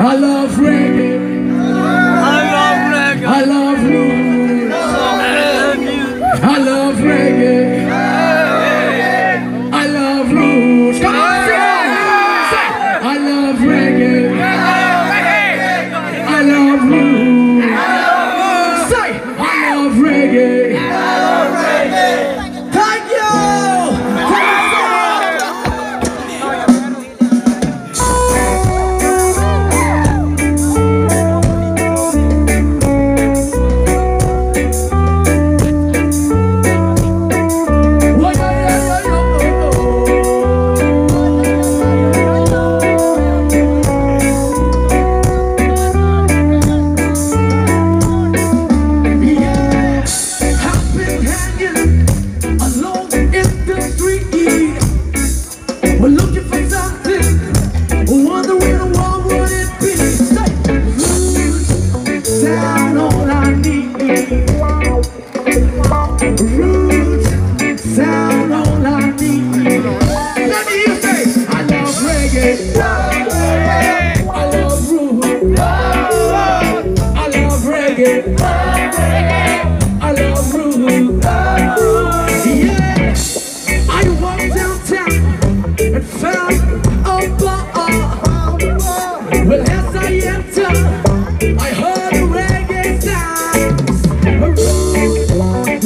I love reggae. I love reggae. I love blues. I love reggae. I love blues. I love reggae.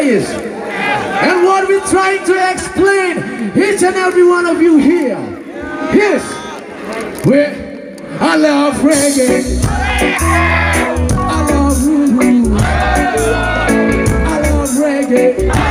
and what we're trying to explain, each and every one of you here, is, where I love reggae, I love I love reggae,